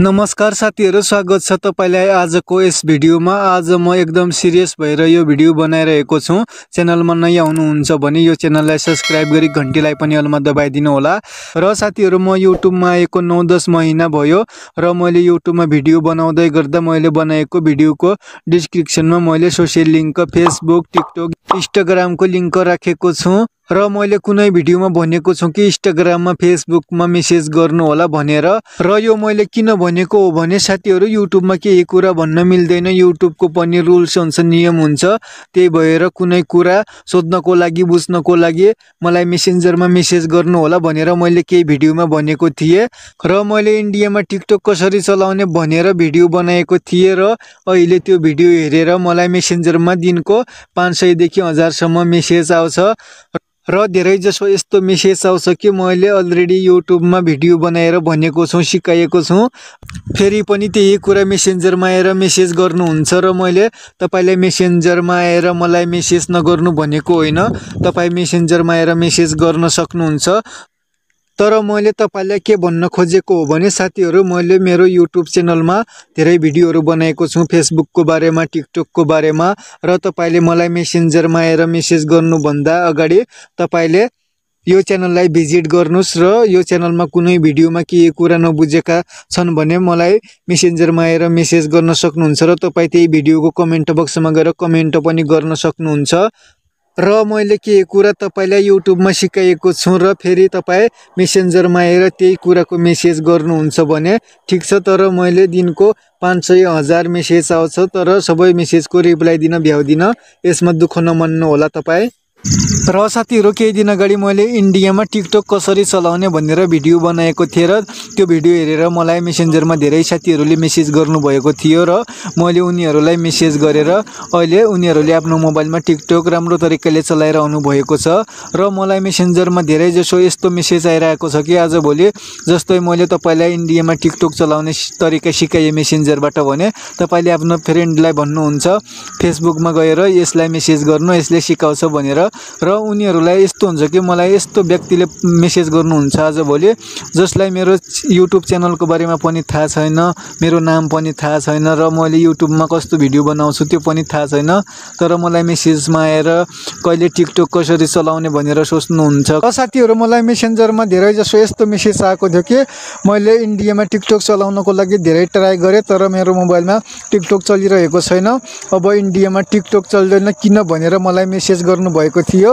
नमस्कार साथीहरू स्वागत छ तपाईँलाई आजको यस भिडियोमा। आज म एकदम सिरियस भएर यो भिडियो बनाइरहेको छु। च्यानलमा नयाँ हुनुहुन्छ भने यो च्यानललाई सब्सक्राइब गरी घन्टीलाई पनि अलमा दबाइदिनु होला। र साथीहरू म युट्युबमा आएको नौ दस महिना भयो र मैले युट्युबमा भिडियो बनाउँदै गर्दा मैले बनाएको भिडियोको डिस्क्रिप्सनमा मैले सोसियल लिङ्क फेसबुक टिकटक इन्स्टाग्रामको लिङ्क राखेको छु। र मैले कुनै भिडियोमा भनेको छु कि इन्स्टाग्राममा फेसबुकमा मेसेज गर्नु होला भनेर। र यो मैले किन भनेको हो भने साथीहरू युट्युबमा केही कुरा भन्न मिल्दैन। युट्युबको पनि रुल्स हुन्छ नियम हुन्छ। त्यही भएर कुनै कुरा सोध्नको लागि बुझ्नको लागि मलाई मेसेन्जरमा मेसेज गर्नु होला भनेर मैले केही भिडियोमा भनेको थिएँ। र मैले इन्डियामा टिकटक कसरी चलाउने भनेर भिडियो बनाएको थिएँ र अहिले त्यो भिडियो हेरेर मलाई मेसेन्जरमा दिनको पाँच सयदेखि हजारसम्म मेसेज आउँछ। र धेरैजसो यस्तो मेसेज आउँछ कि मैले अलरेडी युट्युबमा भिडियो बनाएर भनेको छु सिकाएको छु। फेरि पनि त्यही कुरा मेसेन्जरमा आएर मेसेज गर्नुहुन्छ र मैले तपाईँलाई मेसेन्जरमा आएर मलाई मेसेज नगर्नु भनेको होइन। तपाईँ मेसेन्जरमा आएर मेसेज गर्न सक्नुहुन्छ। तर मैले तपाईँलाई के भन्न खोजेको हो भने साथीहरू मैले मेरो युट्युब च्यानलमा धेरै भिडियोहरू बनाएको छु फेसबुकको बारेमा टिकटकको बारेमा र तपाईँले मलाई मेसेन्जरमा आएर मेसेज गर्नुभन्दा अगाडि तपाईँले यो च्यानललाई भिजिट गर्नुहोस् र यो च्यानलमा कुनै भिडियोमा केही कुरा नबुझेका छन् भने मलाई मेसेन्जरमा आएर मेसेज गर्न सक्नुहुन्छ र तपाईँ त्यही भिडियोको कमेन्ट बक्समा गएर कमेन्ट पनि गर्न सक्नुहुन्छ। र मैले के कुरा तपाईँलाई युट्युबमा सिकाएको छु र फेरि तपाईँ मेसेन्जरमा आएर त्यही कुराको मेसेज गर्नुहुन्छ भने ठिक छ तर मैले दिनको पाँच सय हजार मेसेज आउँछ तर सबै मेसेजको रिप्लाई दिन भ्याउदिनँ यसमा दुःख नमान्नु होला तपाईँ। र साथीहरू केही दिन अगाडि मैले इन्डियामा टिकटक कसरी चलाउने भनेर भिडियो बनाएको थिएँ र त्यो भिडियो हेरेर मलाई मेसेन्जरमा धेरै साथीहरूले मेसेज गर्नुभएको थियो र मैले उनीहरूलाई मेसेज गरेर अहिले उनीहरूले आफ्नो मोबाइलमा टिकटक राम्रो तरिकाले चलाइरहनु भएको छ र मलाई मेसेन्जरमा धेरै जसो यस्तो मेसेज आइरहेको छ कि आजभोलि जस्तै मैले तपाईँलाई इन्डियामा टिकटक चलाउने तरिका सिकाएँ मेसेन्जरबाट भने तपाईँले आफ्नो फ्रेन्डलाई भन्नुहुन्छ फेसबुकमा गएर यसलाई मेसेज गर्नु यसले सिकाउँछ भनेर र उनीहरूलाई यस्तो हुन्छ कि मलाई यस्तो व्यक्तिले मेसेज गर्नुहुन्छ आजभोलि जसलाई मेरो युट्युब च्यानलको बारेमा पनि थाहा छैन मेरो नाम पनि थाहा छैन र मैले युट्युबमा कस्तो भिडियो बनाउँछु त्यो पनि थाहा छैन तर मलाई मेसेजमा आएर कहिले टिकटक कसरी चलाउने भनेर सोच्नुहुन्छ। र साथीहरू मलाई मेसेन्जरमा धेरै जसो यस्तो मेसेज आएको थियो कि मैले इन्डियामा टिकटक चलाउनको लागि धेरै ट्राई गरेँ तर मेरो मोबाइलमा टिकटक चलिरहेको छैन। अब इन्डियामा टिकटक चल्दैन किन भनेर मलाई मेसेज गर्नुभएको थियो।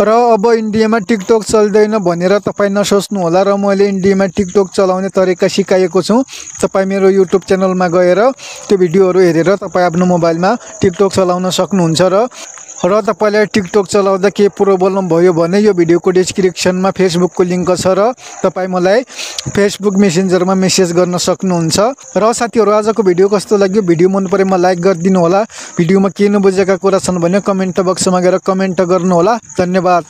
र अब इन्डियामा टिकटक चल्दैन भनेर तपाईँ नसोच्नु होला र मैले इन्डियामा टिकटक चलाउने तरिका सिकाएको छु। तपाईँ मेरो युट्युब च्यानलमा गएर त्यो भिडियोहरू हेरेर तपाईँ आफ्नो मोबाइलमा टिकटक चलाउन सक्नुहुन्छ र र तपाईँलाई टिकटक चलाउँदा के प्रब्लम भयो भने यो भिडियोको डिस्क्रिप्सनमा फेसबुकको लिङ्क छ र तपाईँ मलाई फेसबुक मेसेन्जरमा मेसेज गर्न सक्नुहुन्छ। र साथीहरू आजको भिडियो कस्तो लाग्यो? भिडियो मन परेमा लाइक गरिदिनु होला। भिडियोमा के नबुझेका कुरा छन् भने कमेन्ट बक्समा गएर कमेन्ट गर्नुहोला धन्यवाद।